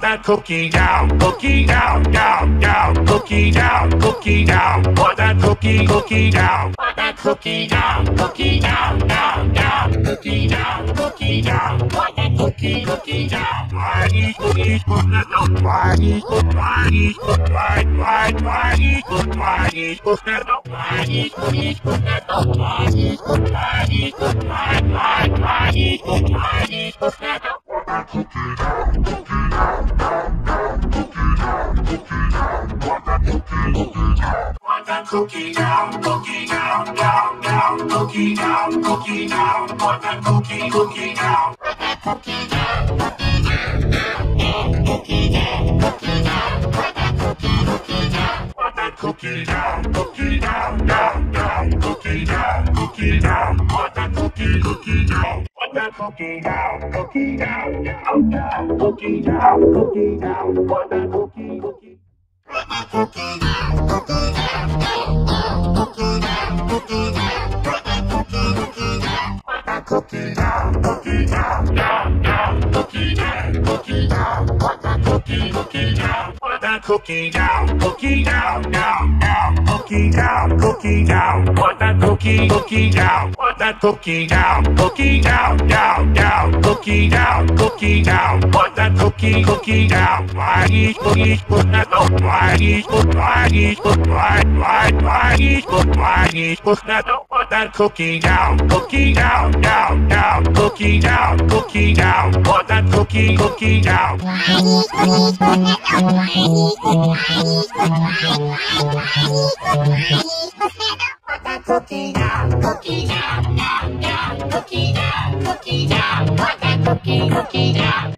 That cookie down, cookie down, down, down, cookie down, cookie down. Put that cookie, cookie down. Put that cookie down, cookie down, down, down, cookie down, cookie down. Put that cookie, cookie down. Why eat cookies? Put that down. Why eat cookies? Why eat cookies? Why, why, that down. Why eat cookies? Why eat cookies? Why, why, why eat cookies? Why eat cookies? Want that cookie down, cookie down, down, down, cookie down, cookie down. Want that cookie, cookie down. Want that cookie down, cookie down, down, down, cookie down, cookie down. Want that cookie, cookie down. Want that cookie down, cookie down, down, down, cookie down, cookie down. Want that cookie, cookie that cookie down, cookie down, down, down, cookie down, cookie down. That cookie, cookie. Cookie down, cookie down, down, down, cookie cookie down, want that cookie, cookie down, want that cookie down, cookie down, down, down, cookie down, cookie down, want that cookie, cookie down, that cookie down, cookie down, down, down, cookie down, cookie down, want that cookie, cookie down, why eat cookies, put that down, why eat cookies, why eat cookies, why, why, why eat cookies, why eat cookies, that don't want that cookie down, cookie down, down, down, cookie down, cookie down, want that cookie, cookie down. Cookie down, cookie down, down, down, cookie down, cookie down, want that cookie, cookie down.